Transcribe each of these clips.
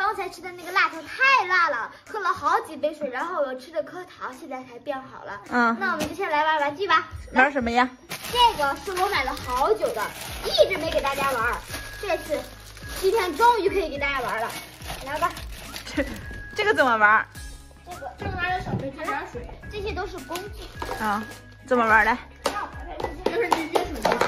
刚才吃的那个辣条太辣了，喝了好几杯水，然后我吃的颗糖，现在才变好了。嗯，那我们就先来玩玩具吧。玩什么呀？这个是我买了好久的，一直没给大家玩，这次今天终于可以给大家玩了。来吧，这这个怎么玩？这个这个拿着小杯接点水，这些都是工具。啊，怎么玩来？就是你接水吗？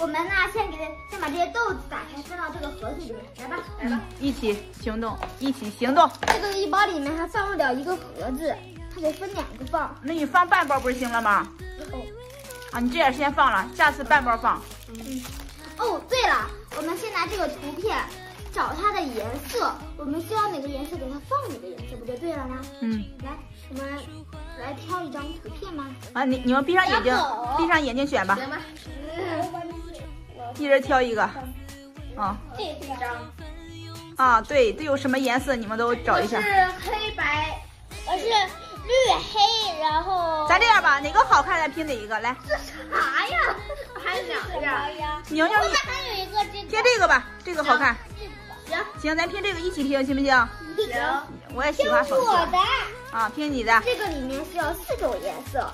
我们呢，先给先把这些豆子打开，放到这个盒子里面。来吧，来吧。一起行动，一起行动。这个一包里面还放不了一个盒子，它得分两个放。那你放半包不是行了吗？哦啊，你这样先放了，下次半包放。嗯哦，对了，我们先拿这个图片找它的颜色，我们需要哪个颜色给它放哪个颜色，不就对了吗？嗯，来，我们来挑一张图片吗？啊，你你们闭上眼睛，闭上眼睛选吧，行吧，一人挑一个。啊这张，啊，对，都有什么颜色你们都找一下我。是黑白，我是绿黑，然后咱这样吧，哪个好看咱拼哪一个。来，这啥呀？还有两个呀。呀？宁宁你还有一个这拼这个吧，这个好看。行行，咱拼这个一起拼，行不行？行，我也喜欢粉色我的。啊，拼你的。这个里面需要四种颜色，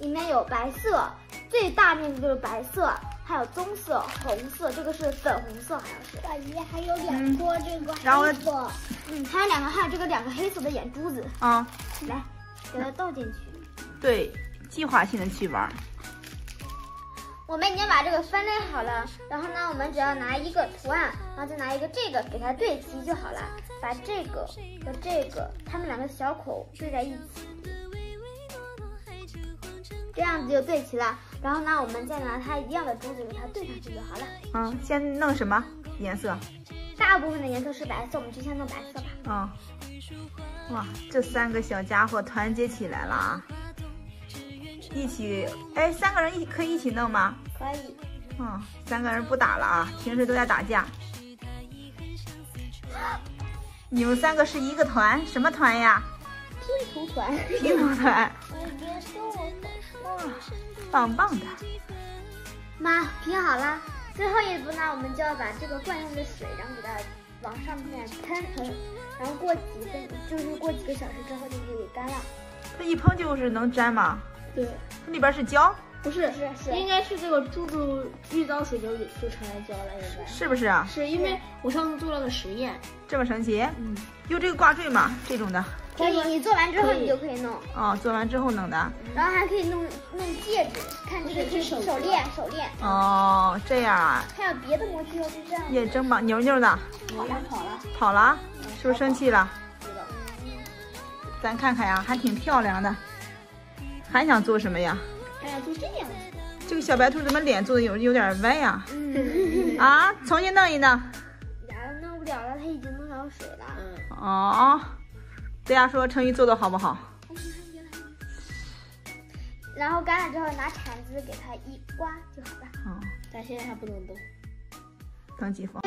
里面有白色，最大面积就是白色，还有棕色、红色，这个是粉红色，好像是。大姨还有两颗这个然后黑色，嗯，还有两个，还有这个两个黑色的眼珠子，啊，来，给它倒进去。对，计划性的去玩。我们已经把这个分类好了，然后呢，我们只要拿一个图案，然后再拿一个这个给它对齐就好了。把这个和这个，它们两个小口对在一起，这样子就对齐了。然后呢，我们再拿它一样的珠子给它对上去就好了。嗯，先弄什么颜色？大部分的颜色是白色，我们就先弄白色吧。嗯，哇，这三个小家伙团结起来了啊！一起，哎，三个人一可以一起弄吗？可以。嗯，三个人不打了啊，平时都在打架。你们三个是一个团，什么团呀？拼图团。拼图团，我别说我哇，棒棒的。妈，拼好了。最后一步呢，我们就要把这个灌上的水，然后给它往上面喷喷，然后过几分，就是过几个小时之后就可以干了。它一喷就是能粘吗？对，它里边是胶，不是，是是应该是这个注入遇到水就就成了胶了，应该。是不是啊？是因为我上次做了个实验，这么神奇？嗯，用这个挂坠嘛？这种的？可以，你做完之后你就可以弄，哦，做完之后弄的。然后还可以弄弄戒指，看这个是是手手链，手链，哦，这样啊，还有别的模具哦，就这样。也真棒。牛牛呢？跑了跑了，跑了？是不是生气了？知道。咱看看呀，还挺漂亮的。还想做什么呀？哎呀，做这样。这个小白兔怎么脸做的有有点歪呀？嗯，啊，重新弄一弄。呀，弄不了了，它已经弄上水了。嗯，哦，大家说成语做的好不好？然后干了之后拿铲子给它一刮就好了。嗯，但现在还不能动。等几分？